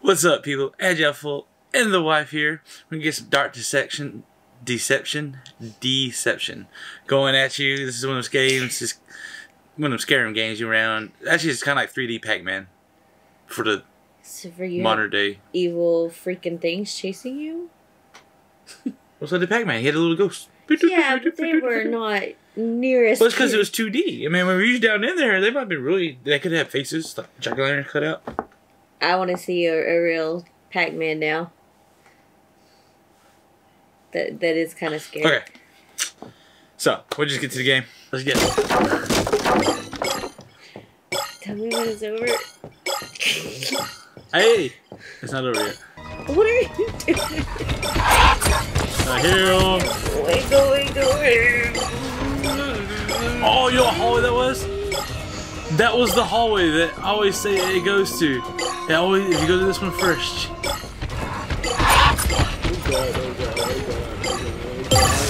What's up, people? Agile Fool and the wife here. We're gonna get some dark deception, deception, deception going at you. This is one of those games, just one of those scaring games you around. Actually, it's kind of like 3D Pac-Man for the So for you, modern day. evil freaking things chasing you? What's like the Pac-Man? He had a little ghost. Yeah, but they were not nearest. Well, it's because it was 2D. I mean, when we reached down in there, they might be really. They could have faces, like jack o' lantern cut out. I want to see a, a real Pac-Man now. That that is kind of scary. Okay. So we'll just get to the game. Let's get it. Tell me when it's over. Hey, it's not over yet. what are you doing? I hear 'em. Wait, go, wait, go. Oh, you know what hallway that was? That was the hallway that I always say it goes to. It always, if you go to this one first.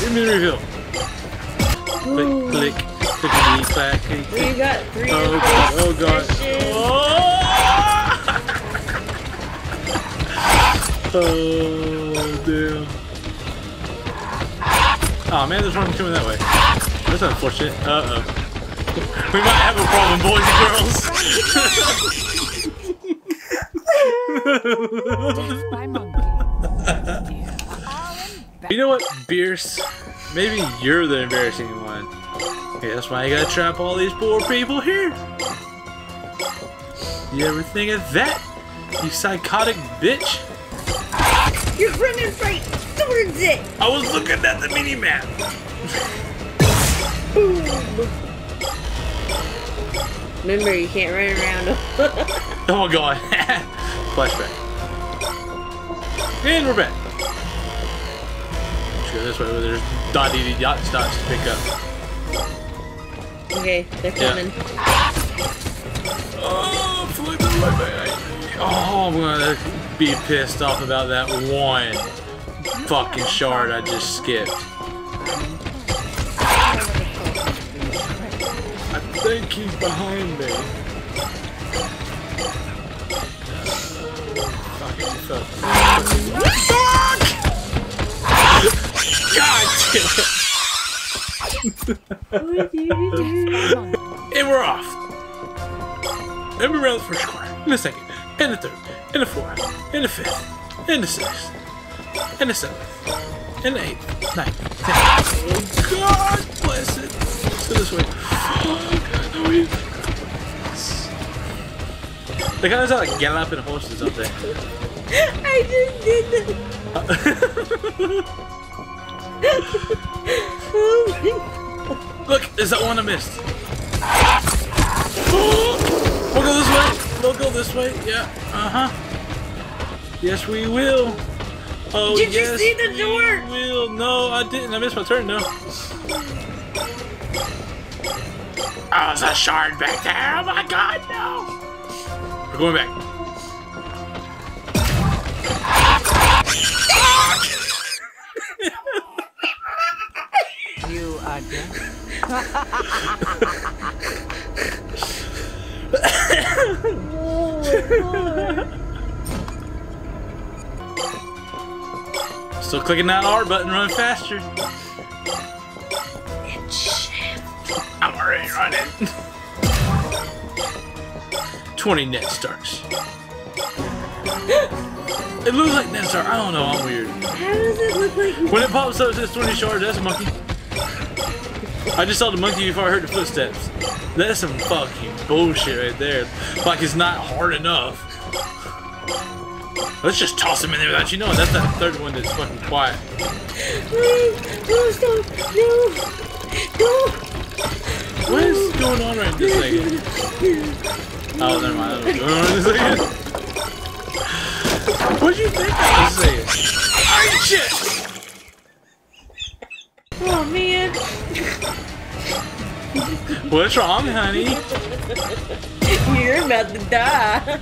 Give me the reveal. Click, click, clickety, clackety. We got three. Oh god, oh god. Oh! oh damn. Oh man, there's one coming that way. That's unfortunate. Uh oh. We might have a problem, boys and girls. by monkey. you know what, Bierce? Maybe you're the embarrassing one. Okay, that's why you gotta trap all these poor people here. You ever think of that? You psychotic bitch? You're running right towards it. I was looking at the mini map. Remember, you can't run around. Oh god. Flashback. And we're back. Let's go this way where there's dot dee dee dot dots to pick up. okay, they're Yeah. coming. Oh, flip it right back. Oh, I'm gonna be pissed off about that one fucking shard I just skipped. I think he's behind me. Fuck. Fuck! God damn it! And we're off. And we're the first corner. In the second. And the third. And the fourth. And the fifth. And the sixth. And the seventh. And the eighth. Ninth. Tenth. God bless it. Let's this way. God, no, we- They kind of sound like galloping horses up there. I just did that. Oh Look, there's that one I missed. We'll go this way. We'll go this way. Yeah. Uh huh. Yes, we will. Oh, Did you yes, see the door? We will. No, I didn't. I missed my turn though. Oh, there's a shard back there. Oh my god, no. We're going back. Still clicking that R button, run faster. I'm already running. 20 net starts. it looks like net start. I don't know. I'm weird. How does it look like? When it pops up, it says 20 shards. That's a monkey. I just saw the monkey before I heard the footsteps. That's some fucking bullshit right there. Like it's not hard enough. Let's just toss him in there without you knowing. That's that third one that's fucking quiet. Oh, stop! No! No! What is going on right this second? Oh, never mind. What's going on this second. What do you think I was saying? Oh, shit! Oh man! What's wrong, honey? You're about to die.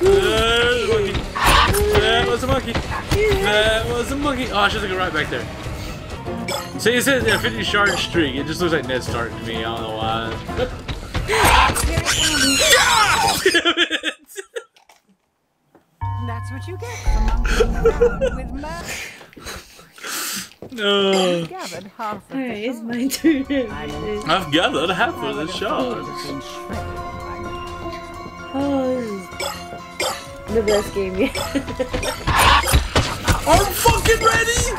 There's a monkey. That was a monkey. That was a monkey. Oh, she's looking right back there. So you said a 50 shard streak. It just looks like Ned Stark to me. I don't know why. That's what you get with. Uh, Gathered half of Alright, the it's sword. my turn. I'm I've gathered half of the have shards. had been shredded by now. Oh, this is the best game yet. I'm fucking ready!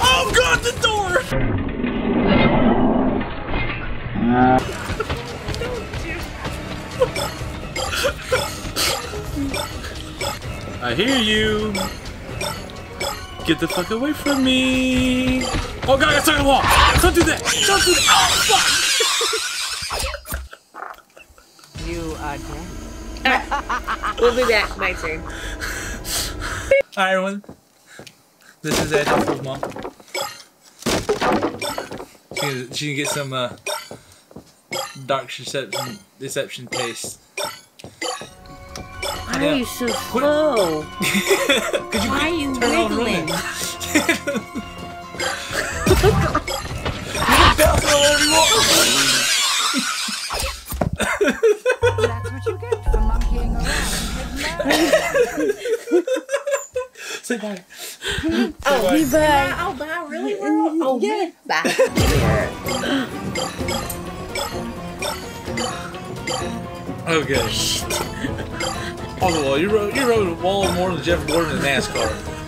Oh god, the door! I hear you. Get the fuck away from me. Oh god, I got stuck in the wall. Don't do that. Don't do that. Oh fuck. You are dead. We'll be back. My turn. Hi everyone. This is Ed, Apple's mom. She can, she can get some uh, dark deception deception taste. Why Yeah. are you so slow? Could you Why are you turn wiggling? running? Bounce wherever you. That's what you get for monkeying around with Say bye. Oh, me bye. Oh, bye. Really? Oh, yeah. Bye. Okay. On the wall. You rode, you rode a wall more than Jeff Gordon in NASCAR.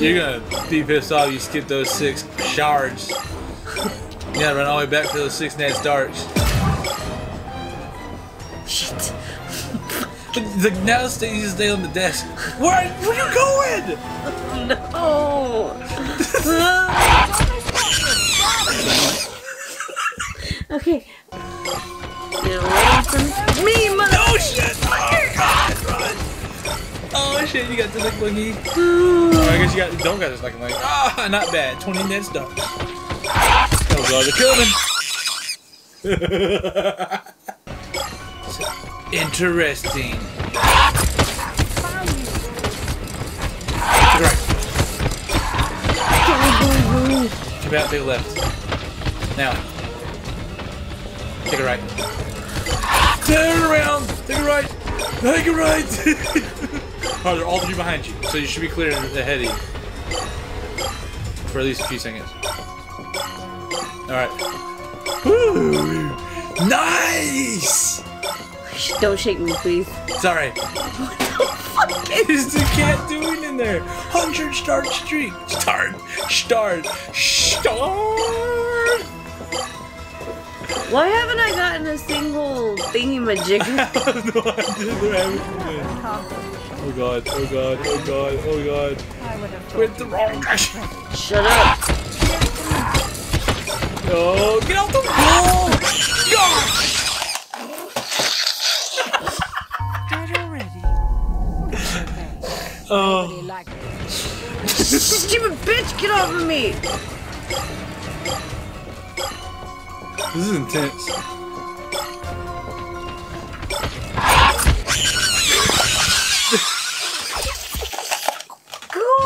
You're gonna be pissed off you skipped those six shards. You gotta run all the way back to those six Ned Starks. Shit. The, now stay, you just stay on the desk. Where, where are you going? No. okay. Me, mother. Oh shit! Oh god! Oh shit! You got the lick boogie. Oh, I guess you got don't got this like like ah not bad. Twenty minutes coming. Interesting. Take a left. Now. Take a right. Turn around! Take a right! Take a right! oh, they're all three behind you, so you should be clear ahead of you. For at least a few seconds. Alright. Nice! Don't shake me, please. Sorry. What is the cat doing in there? 100 start streak. Start. Start. Start. Why haven't I gotten a single thingy majig? no idea what happened. Half of. Oh god, oh god, oh god, oh god. I would have thought Went the wrong direction. Shut up. No, get off the wall! God! Dead already. Oh, Really like it. Stupid bitch, get off of me. This is intense.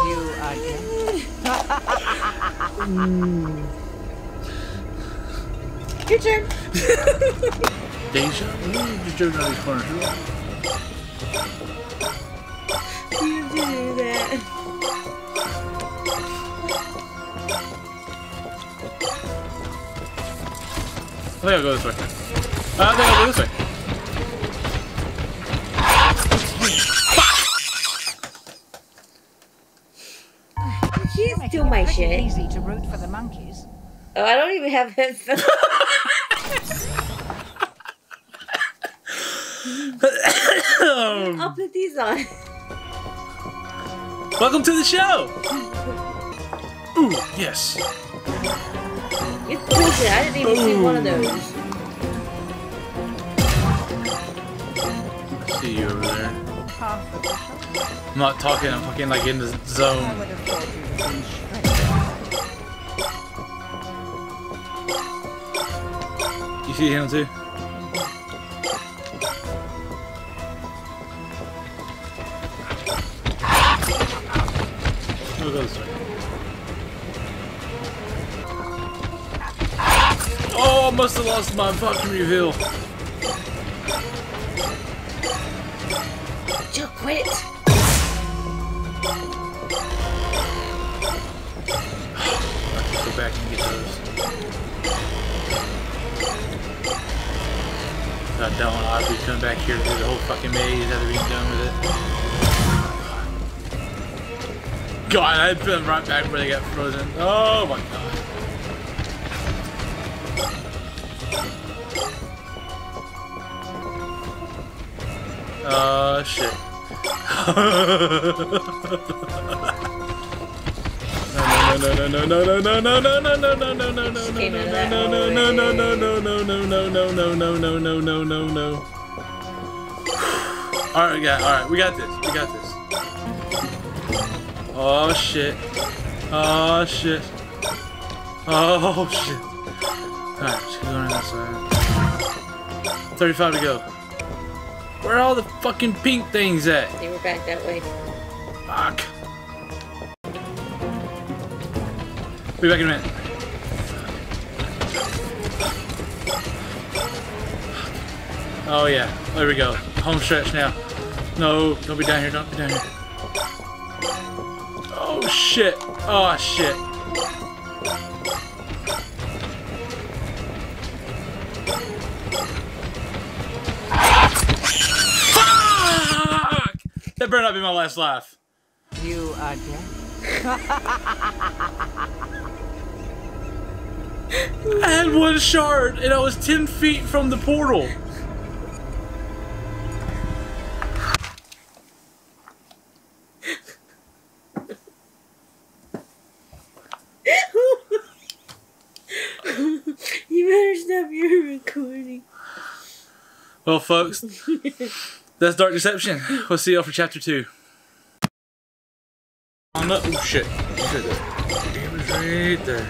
You are dead. Your turn. Deja? You're joking on these corners. Think I'll go this way. Uh, I think I'll go this way. She's Making do my shit. Easy to root for the monkeys. Oh, I don't even have headphones. I'll put these on. Welcome to the show! Ooh, yes. It's bullshit. I didn't even see one of those. See you over there. Half of the sword. I'm not talking, I'm fucking like in the zone. would have thought you had been shredded. You see him too? We'll go this way. Oh, I must have lost my fucking reveal. Joe, quit. Go back and get those. God don't I'll be coming back here to do the whole fucking maze after being done with it. God, I'd put them right back where they got frozen. Oh my god. Oh shit. No no no no no no no no no no no no no no Came out of that no no no no no no no no no no no no no no no no no Alright, we got alright, we got this. We got this. Oh shit. Oh shit. Oh shit. Alright, just go on that side. 35 to go. Where are all the fucking pink things at? They were back that way. Fuck. Be back in a minute. Oh yeah, there we go. Home stretch now. No, don't be down here, don't be down here. Oh shit. Oh shit. That better not be my last laugh. You are dead. I had one shard and I was 10 feet from the portal. You better stop your recording. Well, folks, that's Dark Deception. We'll see y'all for chapter two. On up. Oh shit. Shit. It was right there.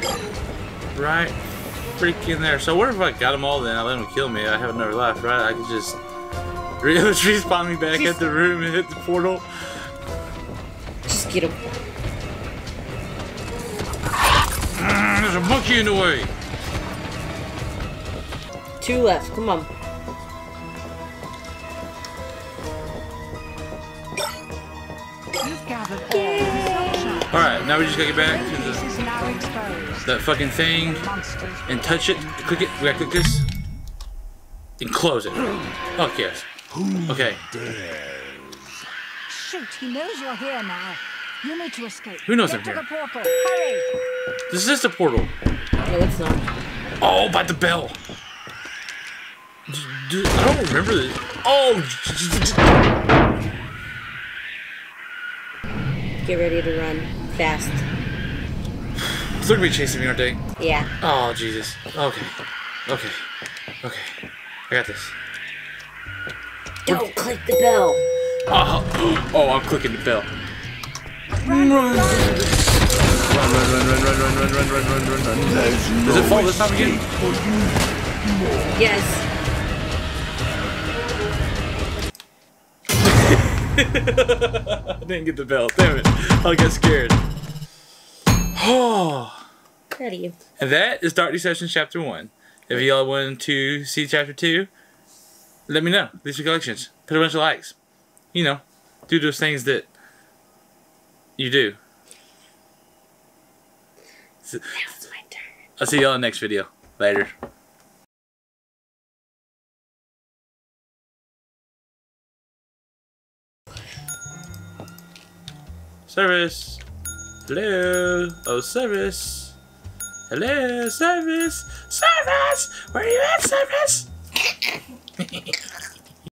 Right freaking there. So what if I got them all then? I let them kill me. I have another life, right? I could just re- respawn me back at the room and hit the portal. Just get him. Mm, there's a monkey in the way. Two left. Come on. Alright, now we just gotta get back to the, is now exposed. that fucking thing. And touch it, click it, we gotta click this, and close it. Oh, yes. Okay. Shoot, he knows you're here now. You need to escape. Who knows Get I'm here? the portal. Hurry! This is the portal. No, it's not. Oh, by the bell. D- d- I don't remember this. Oh! Get ready to run fast. They're gonna be chasing me, aren't they? Yeah. Oh, Jesus. Okay. Okay. Okay. I got this. Don't click the bell. Oh, oh I'm clicking the bell. Run, run, run, run, run, run, run, run, run, run, run, run, run. Does it fall this time again? Yes. Didn't get the bell. Damn it. I got scared. Oh. You. And that is Dark Deception Chapter 1. If y'all want to see Chapter 2, let me know. Leave some collections. Put a bunch of likes. You know, do those things that you do. Now it's my turn. I'll see y'all in the next video. Later. Service. Hello. Oh, service. Hello, service. Service. Where are you at, service?